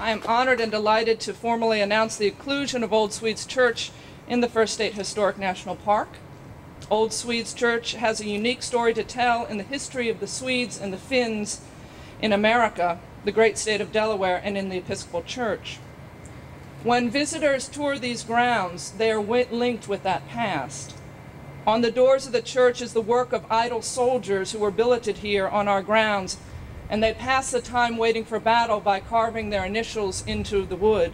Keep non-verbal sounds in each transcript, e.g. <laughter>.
I am honored and delighted to formally announce the inclusion of Old Swedes Church in the First State Historic National Park. Old Swedes Church has a unique story to tell in the history of the Swedes and the Finns in America, the great state of Delaware, and in the Episcopal Church. When visitors tour these grounds, they are linked with that past. On the doors of the church is the work of idle soldiers who were billeted here on our grounds and they pass the time waiting for battle by carving their initials into the wood.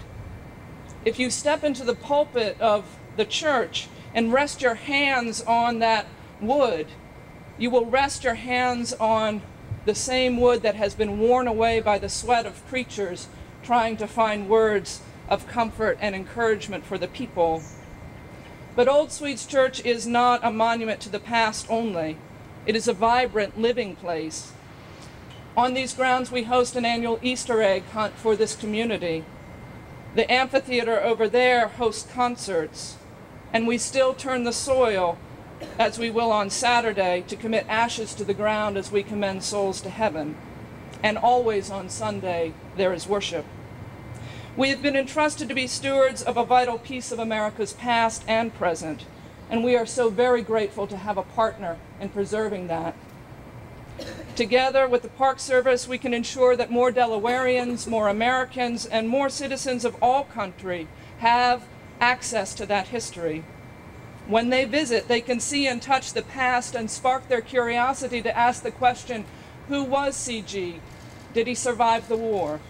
If you step into the pulpit of the church and rest your hands on that wood, you will rest your hands on the same wood that has been worn away by the sweat of preachers trying to find words of comfort and encouragement for the people. But Old Swedes Church is not a monument to the past only. It is a vibrant, living place. On these grounds, we host an annual Easter egg hunt for this community. The amphitheater over there hosts concerts, and we still turn the soil, as we will on Saturday, to commit ashes to the ground as we commend souls to heaven. And always on Sunday, there is worship. We have been entrusted to be stewards of a vital piece of America's past and present, and we are so very grateful to have a partner in preserving that. Together with the Park Service, we can ensure that more Delawareans, more Americans, and more citizens of all country have access to that history. When they visit, they can see and touch the past and spark their curiosity to ask the question, who was CG? Did he survive the war?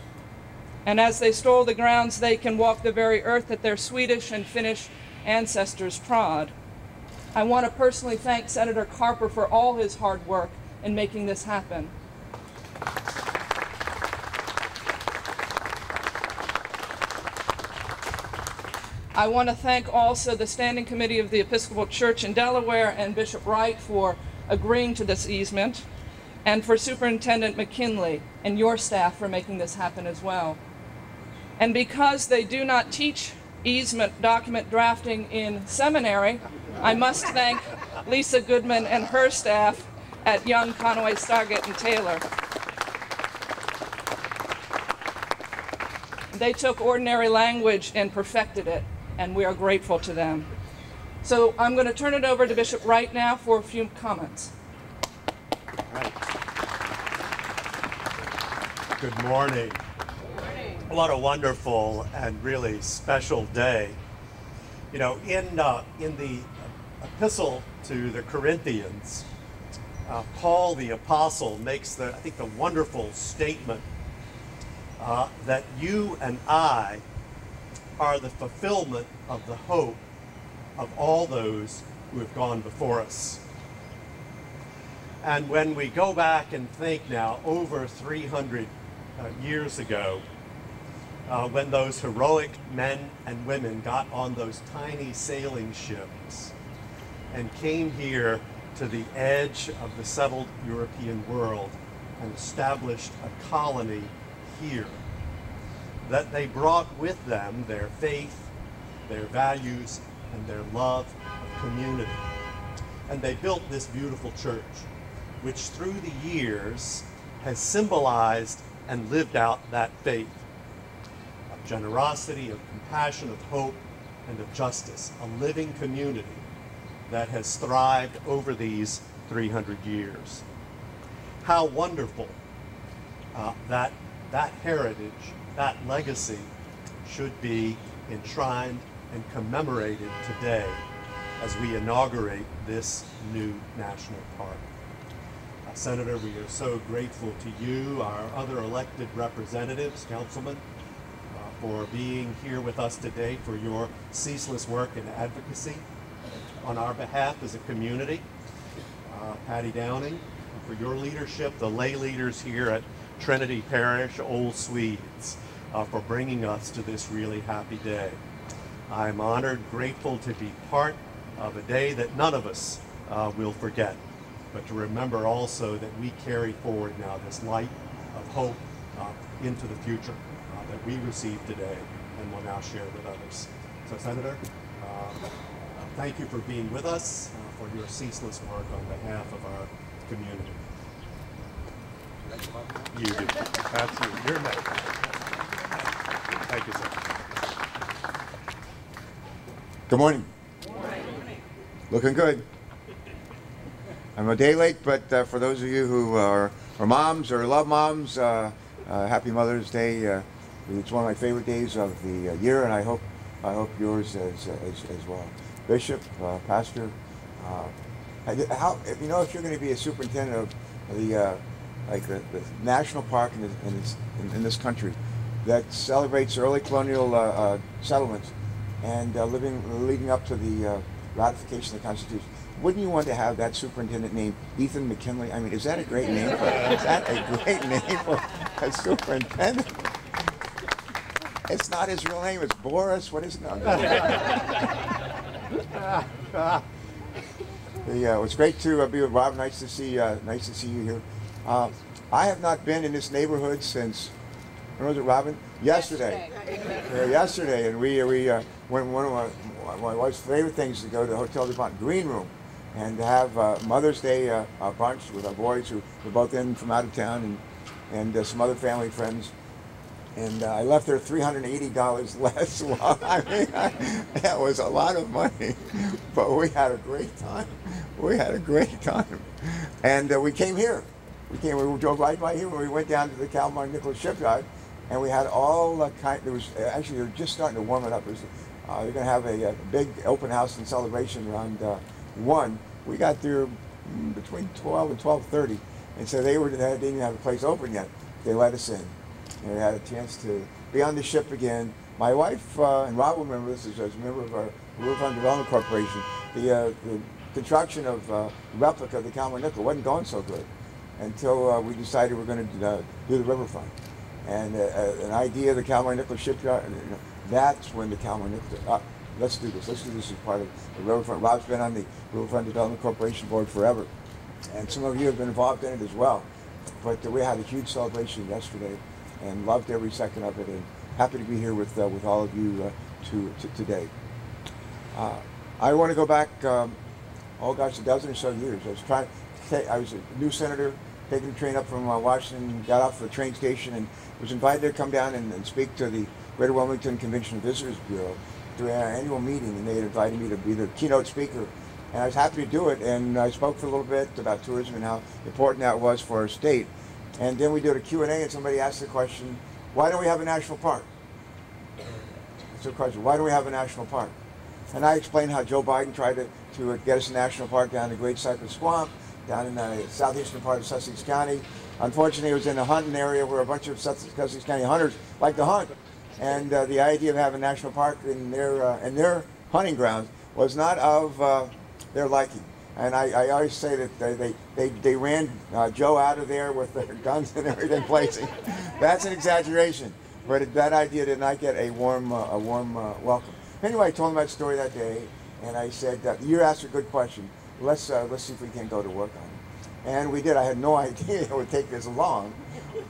And as they stroll the grounds, they can walk the very earth that their Swedish and Finnish ancestors trod. I want to personally thank Senator Carper for all his hard work in making this happen. I want to thank also the Standing Committee of the Episcopal Church in Delaware and Bishop Wright for agreeing to this easement, and for Superintendent McKinley and your staff for making this happen as well. And because they do not teach easement document drafting in seminary, I must thank Lisa Goodman and her staff at Young, Conaway, Stargatt, and Taylor. They took ordinary language and perfected it, and we are grateful to them. So I'm going to turn it over to Bishop Wright now for a few comments. Good morning. What a wonderful and really special day. You know, in, uh, in the epistle to the Corinthians, uh, Paul the Apostle makes the, I think, the wonderful statement uh, that you and I are the fulfillment of the hope of all those who have gone before us. And when we go back and think now, over 300 uh, years ago, uh, when those heroic men and women got on those tiny sailing ships and came here to the edge of the settled European world and established a colony here. That they brought with them their faith, their values, and their love of community. And they built this beautiful church, which through the years has symbolized and lived out that faith generosity, of compassion, of hope, and of justice, a living community that has thrived over these 300 years. How wonderful uh, that that heritage, that legacy should be enshrined and commemorated today as we inaugurate this new national park. Uh, Senator, we are so grateful to you, our other elected representatives, councilmen, for being here with us today for your ceaseless work and advocacy on our behalf as a community. Uh, Patty Downing, for your leadership, the lay leaders here at Trinity Parish, Old Swedes, uh, for bringing us to this really happy day. I'm honored, grateful to be part of a day that none of us uh, will forget, but to remember also that we carry forward now this light of hope uh, into the future that we receive today and will now share with others. So Senator, uh, thank you for being with us, uh, for your ceaseless work on behalf of our community. You do. Absolutely. You're next. Thank you, sir. Good morning. Looking good. I'm a day late, but uh, for those of you who are, are moms or love moms, uh, uh, happy Mother's Day. Uh, it's one of my favorite days of the uh, year, and I hope I hope yours as as, as well. Bishop, uh, Pastor, how if you know if you're going to be a superintendent of the like the, the national park in this, in in, this country that celebrates early colonial settlements and living leading up to the ratification of the Constitution wouldn't you want to have that superintendent named Ethan McKinley? I mean, is that a great name? For, is that a great name for a superintendent? It's not his real name. It's Boris. What is it? No, <laughs> yeah, it was great to uh, be with Rob. Nice to see. Uh, nice to see you here. Uh, I have not been in this neighborhood since. When was it, Robin? Yesterday. Yesterday, yesterday and we we uh, went one of my, my wife's favorite things to go to the Hotel DuPont Green Room and have uh, Mother's Day uh, a bunch with our boys who were both in from out of town and, and uh, some other family friends. And uh, I left there $380 <laughs> less. I mean, I, that was a lot of money, but we had a great time. We had a great time. And uh, we came here. We came, we drove right by here we went down to the Kalmar Nyckel shipyard and we had all the kind, there was, actually they're just starting to warm it up. Was, uh, they're going to have a, a, big open house and celebration around uh, 1 we got there between 12 and 12.30. And so they, were, they didn't even have a place open yet. They let us in. And we had a chance to be on the ship again. My wife, uh, and Rob will remember this as a member of our Riverfront Development Corporation, the, uh, the construction of uh, replica of the Kalmar Nyckel wasn't going so good until uh, we decided we are going to uh, do the riverfront. And uh, an idea of the Kalmar Nyckel shipyard, that's when the Kalmar Nyckel, let's do this. Let's do this as part of the Riverfront. Rob's been on the Riverfront Development Corporation Board forever, and some of you have been involved in it as well. But we had a huge celebration yesterday, and loved every second of it, and happy to be here with uh, with all of you uh, to, to, today. Uh, I want to go back, um, oh gosh, a dozen or so years. I was trying. I was a new senator, taking the train up from uh, Washington, got off the train station, and was invited to come down and, and speak to the Greater Wilmington Convention and Visitors Bureau during our annual meeting, and they had invited me to be the keynote speaker. And I was happy to do it, and I spoke for a little bit about tourism and how important that was for our state. And then we did a Q&A, and somebody asked the question, why don't we have a national park? That's the question, why don't we have a national park? And I explained how Joe Biden tried to, to get us a national park down in the Great Cypress Swamp, down in the southeastern part of Sussex County. Unfortunately, it was in a hunting area where a bunch of Sussex County hunters like to hunt and uh, the idea of having a national park in their uh, in their hunting grounds was not of uh, their liking. And I, I, always say that they, they, they, they ran uh, Joe out of there with their guns and everything <laughs> blazing. That's an exaggeration, but that idea did not get a warm uh, a warm uh, welcome. Anyway, I told him that story that day, and I said, "You asked a good question. Let's let's see if we can go to work on it." And we did. I had no <laughs> idea it would take this long.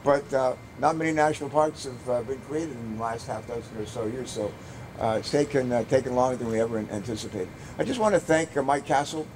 But uh, not many national parks have uh, been created in the last half dozen or so years, so uh, it's taken, uh, taken longer than we ever anticipated. I just want to thank uh, Mike Castle,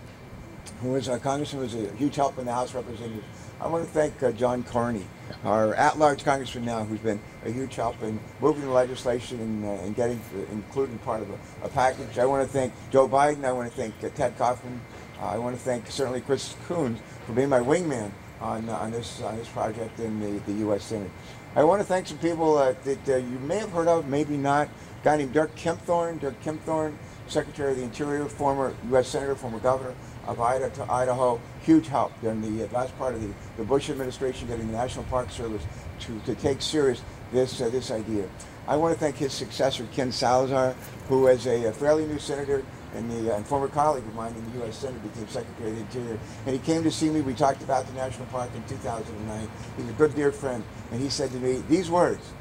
who is a congressman, was a huge help in the House of Representatives. I want to thank uh, John Carney, our at-large congressman now, who's been a huge help in moving the legislation and, and getting including part of a, a, package. I want to thank Joe Biden. I want to thank Ted Kaufman. I want to thank certainly Chris Coons for being my wingman on, uh, on this on this project in the, the U.S. Senate. I want to thank some people uh, that uh, you may have heard of, maybe not. A guy named Dirk Kempthorne. Dirk Kempthorne, Secretary of the Interior, former U.S. Senator, former governor of Idaho, Idaho. Huge help during the uh, last part of the, the Bush administration getting the National Park Service to, to take serious this, uh, this idea. I want to thank his successor, Ken Salazar, who is a, a fairly new senator, and the uh, and former colleague of mine in the U.S. Senate became Secretary of the Interior. And he came to see me. We talked about the national park in 2009. He's a good dear friend, and he said to me these words: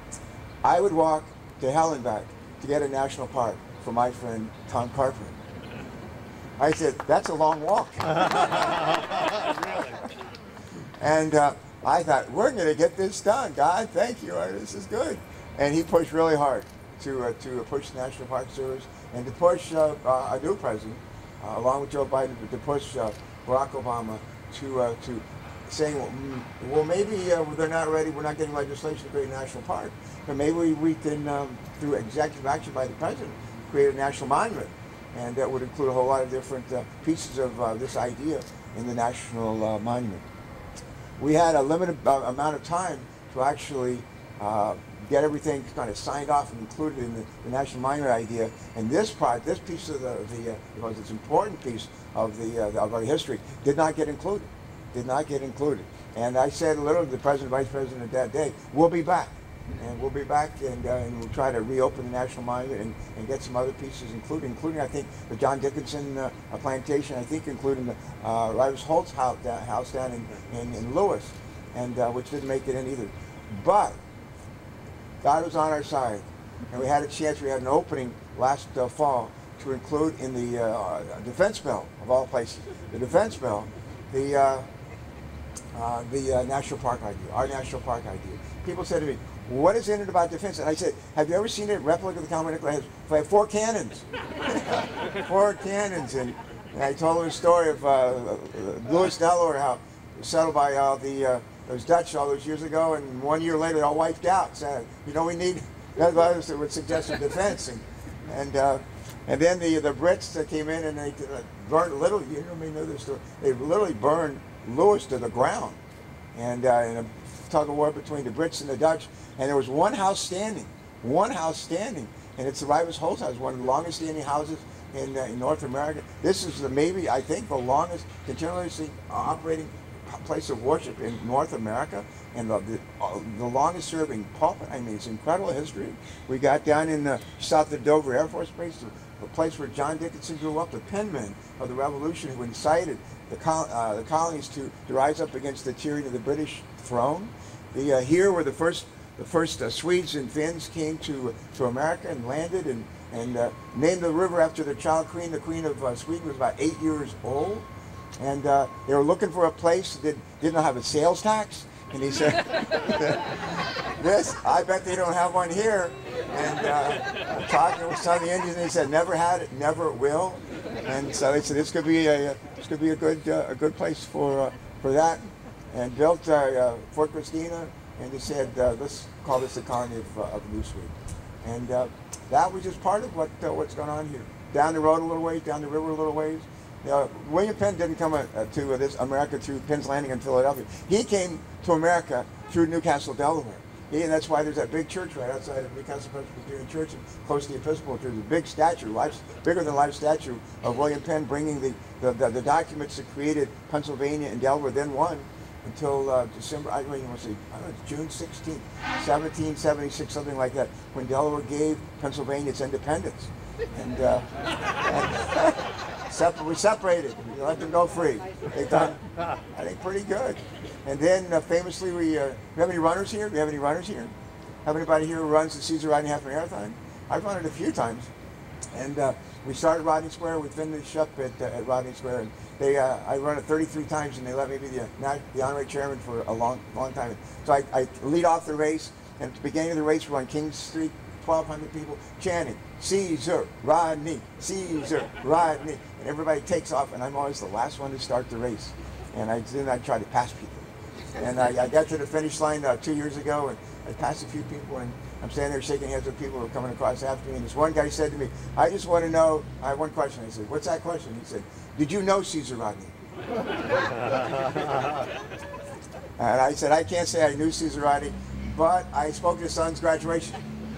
"I would walk to hell and back to get a national park for my friend Tom Carper." I said, "That's a long walk." <laughs> and uh, I thought, "We're going to get this done, God. Thank you. This is good." And he pushed really hard to uh, to push the National Park Service and to push uh, uh, a new president uh, along with Joe Biden, to push uh, Barack Obama to uh, to saying, well, mm, maybe uh, they're not ready. We're not getting legislation to create a national park, but maybe we, we can, um, through executive action by the president, create a national monument, and that would include a whole lot of different uh, pieces of uh, this idea in the national uh, monument. We had a limited uh, amount of time to actually uh, get everything kind of signed off and included in the, the national monument idea. And this part, this piece of the, the because it's an important piece of the, uh, of our history, did not get included. Did not get included. And I said literally to the president, vice president that day, we'll be back. And we'll be back and, uh, and we'll try to reopen the National Monument and, and get some other pieces, including, including I think, the John Dickinson uh, plantation, I think including the uh, Ryves Holt's house, house down in, in, in Lewes, and uh, which didn't make it in either. But God was on our side, and we had a chance. We had an opening last uh, fall to include in the uh, defense bill of all places, the defense bill, the uh, uh the uh, national park idea, our national park idea. People said to me, "What is in it about defense?" And I said, "Have you ever seen a replica of the Kalmar Nyckel? It has four cannons, <laughs> four cannons." And, and, I told them a story of uh, Lewes, Delaware, how settled by all the those Dutch all those years ago, and one year later, all wiped out. So, you know, we need, <laughs> that's why I would suggest a defense. And, and, uh, and then the, the Brits that came in and they uh, burned literally, you know, may know this story, they literally burned Lewes to the ground. And uh, in a tug of war between the Brits and the Dutch, and there was one house standing, one house standing, and it's the Ryves Holt's House, one of the longest standing houses in, uh, in North America. This is the maybe, I think, the longest continuously operating place of worship in North America and the, the, uh, the, longest serving pulpit. I mean, it's incredible history. We got down in the south of Dover Air Force Base, the, the place where John Dickinson grew up, the penman of the Revolution who incited the, col uh, the colonies to, to rise up against the tyranny of the British throne. The, uh, here were the first, the first uh, Swedes and Finns came to, to America and landed and, and uh, named the river after their child queen. The queen of uh, Sweden was about eight years old and uh, they were looking for a place that didn't have a sales tax. And he said, <laughs> "This, I bet they don't have one here." And uh, talking with some of the Indians, and he said, "Never had it, never will." And so they said, "This could be a this could be a good uh, a good place for uh, for that." And built uh, uh, Fort Christina, and they said, "Let's call this the colony of, of New Sweden." And that was just part of what what's going on here. Down the road a little ways, down the river a little ways. Now, William Penn didn't come uh, to this America through Penn's Landing in Philadelphia. He came to America through Newcastle, Delaware. And that's why there's that big church right outside of Newcastle Presbyterian Church, close to the Episcopal Church. A big statue, life, bigger than life statue of William Penn, bringing the, the, the, the documents that created Pennsylvania and Delaware. Then won until uh, December. I don't even want to say I don't know, June 16, 1776, something like that, when Delaware gave Pennsylvania its independence. And, uh, <laughs> and Separ we separated. We let them go free. They've done, I think, pretty good. And then uh, famously, we, uh, we have any runners here? Do we have any runners here? Have anybody here who runs the Caesar Rodney Half Marathon? I've run it a few times. And uh, we started Rodney Square. We finished up at, uh, at Rodney Square. And they, uh, I run it 33 times, and they let me be the, the honorary chairman for a long, long time. So I, I lead off the race. And at the beginning of the race, we're on King Street, 1,200 people chanting, Caesar, Rodney, Caesar, Rodney. And everybody takes off, and I'm always the last one to start the race. And I, then I try to pass people. And I, I got to the finish line uh, two years ago, and I passed a few people, and I'm standing there shaking hands with people who are coming across after me. And this one guy said to me, I just want to know, I have one question. I said, what's that question? He said, did you know Caesar Rodney? <laughs> and I said, I can't say I knew Caesar Rodney, but I spoke at his son's graduation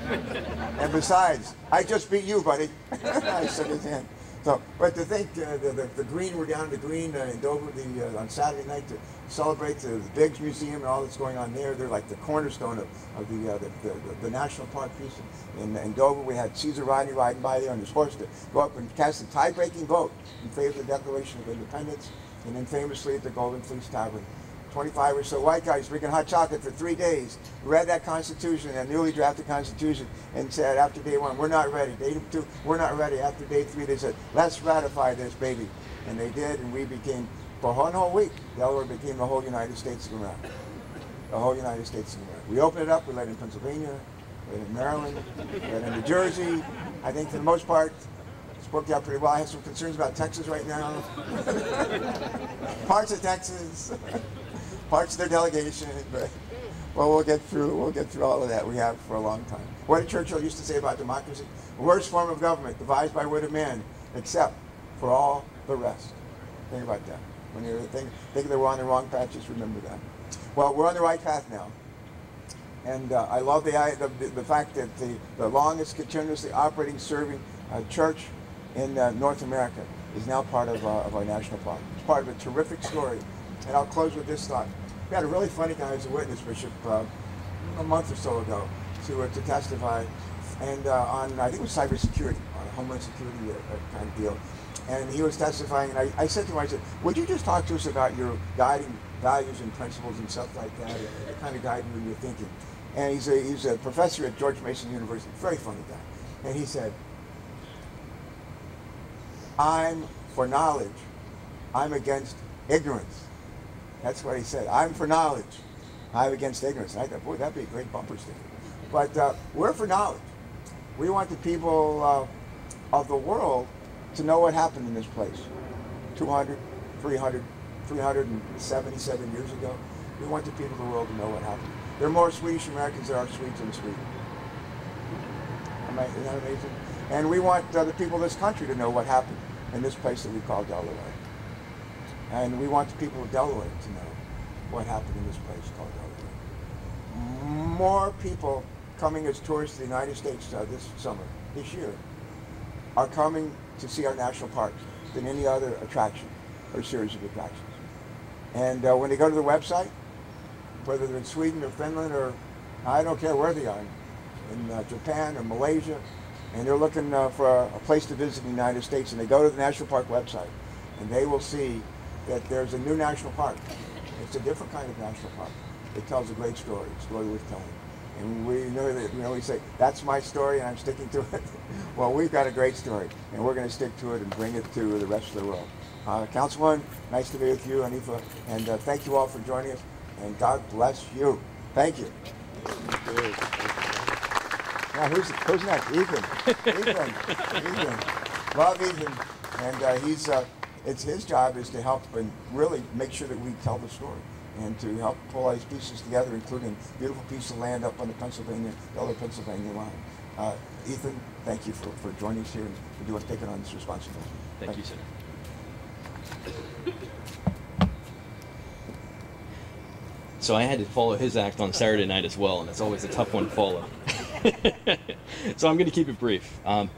and besides, I just beat you, buddy. <laughs> I shook his hand. So, but to think uh, the, the, the, Green, we're down at the Green uh, in Dover the, uh, on Saturday night to celebrate the, the Biggs Museum and all that's going on there. They're like the cornerstone of, of the, uh, the, the, the, National Park piece. In, in Dover, we had Caesar Rodney riding by there on his horse to go up and cast a tie-breaking vote in favor of the Declaration of Independence. And then famously at the Golden Fleece Tavern, 25 or so white guys drinking hot chocolate for three days, read that Constitution, that newly drafted Constitution, and said after day one, we're not ready. Day two, we're not ready. After day three, they said, let's ratify this, baby. And they did, and we became, for one whole week, Delaware became the whole United States of America. The whole United States of America. We opened it up, we let in Pennsylvania, we let in Maryland, we let in New Jersey. I think for the most part, worked out pretty well. I have some concerns about Texas right now. <laughs> parts of Texas, <laughs> parts of their delegation, <laughs> but well, we'll get through. We'll get through all of that. We have for a long time. What did Churchill used to say about democracy? The worst form of government, devised by word of man, except for all the rest. Think about that. When you think, think they were on the wrong path, just remember that. Well, we're on the right path now. And uh, I love the, the, the, fact that the, the longest continuously operating, serving uh, church in uh, North America is now part of, uh, of our national park. It's part of a terrific story. And I'll close with this thought. We had a really funny guy as a witness, Bishop, uh, a month or so ago to, uh, to testify and on, I think it was cybersecurity, on a homeland security kind of deal. And he was testifying, and I, I said to him, I said, would you just talk to us about your guiding values and principles and stuff like that, the kind of guide you in your thinking? And he's a, he's a professor at George Mason University, very funny guy. And he said, I'm for knowledge. I'm against ignorance. That's what he said. I'm for knowledge. I'm against ignorance. And I thought, boy, that'd be a great bumper sticker. But uh, we're for knowledge. We want the people uh, of the world to know what happened in this place 200, 300, 377 years ago. We want the people of the world to know what happened. There are more Swedish Americans than are Swedes in Sweden. Isn't that amazing? And we want uh, the people of this country to know what happened in this place that we call Delaware. And we want the people of Delaware to know what happened in this place called Delaware. More people coming as tourists to the United States uh, this summer, this year, are coming to see our national parks than any other attraction or series of attractions. And uh, when they go to the website, whether they're in Sweden or Finland or I don't care where they are, in uh, Japan or Malaysia, and they're looking uh, for a, a, place to visit in the United States, and they go to the national park website, and they will see that there's a new national park. It's a different kind of national park. It tells a great story, a story worth telling. And we know that, you know, we say, that's my story and I'm sticking to it. <laughs> well, we've got a great story and we're going to stick to it and bring it to the rest of the world. Uh, Councilman, nice to be with you, Hanifa, and uh, thank you all for joining us, and God bless you. Thank you. Now, who's, who's next? Ethan. <laughs> Ethan. Ethan. Love Ethan. And uh, he's, uh, it's his job is to help and really make sure that we tell the story and to help pull all these pieces together, including beautiful piece of land up on the Pennsylvania, Delaware Pennsylvania line. Uh, Ethan, thank you for, for joining us here and for doing, taking on this responsibility. Thank, thank you, sir. So I had to follow his act on Saturday night as well, and it's always a tough one to follow. <laughs> so I'm going to keep it brief. Um,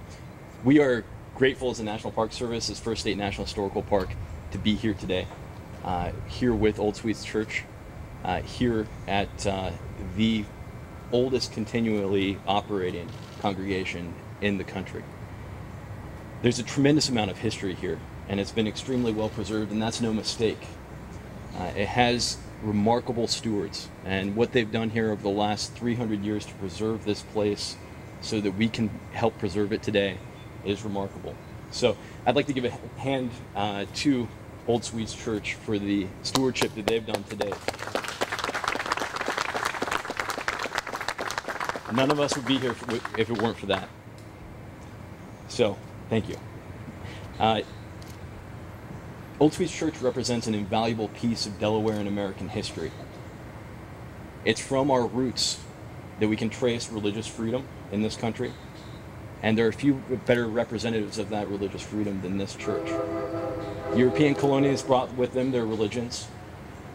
we are grateful as a National Park Service, as First State National Historical Park, to be here today uh, here with Old Swedes Church, uh, here at uh, the oldest continually operating congregation in the country. There's a tremendous amount of history here, and it's been extremely well preserved, and that's no mistake. Uh, it has remarkable stewards, and what they've done here over the last 300 years to preserve this place so that we can help preserve it today is remarkable. So I'd like to give a hand uh, to Old Swedes Church for the stewardship that they've done today. None of us would be here if it weren't for that. So, thank you. Uh, Old Swedes Church represents an invaluable piece of Delaware and American history. It's from our roots that we can trace religious freedom in this country, and there are few better representatives of that religious freedom than this church. European colonialists brought with them their religions,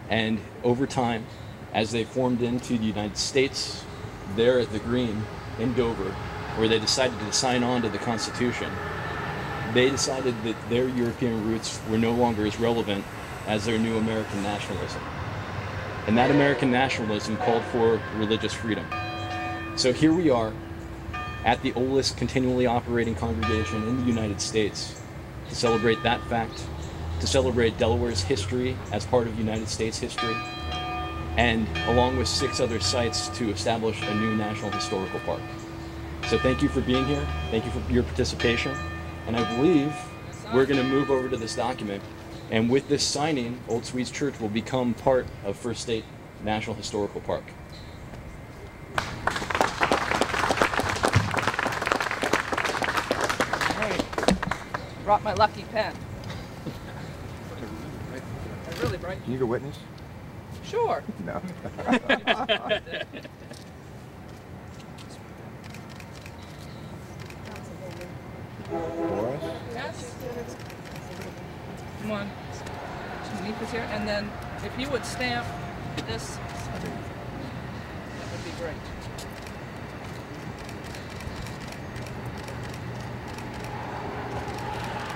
and over time, as they formed into the United States, there at the Green in Dover, where they decided to sign on to the Constitution, they decided that their European roots were no longer as relevant as their new American nationalism. And that American nationalism called for religious freedom. So here we are at the oldest continually operating congregation in the United States to celebrate that fact to celebrate Delaware's history as part of United States history, and along with six other sites to establish a new National Historical Park. So thank you for being here. Thank you for your participation. And I believe we're going to move over to this document. And with this signing, Old Swedes Church will become part of First State National Historical Park. Brought my lucky pen. <laughs> They're really bright. Can you go witness? Sure. <laughs> No. Boris? Yes. Come on. Shaniqua's here. And then if you would stamp this, that would be great.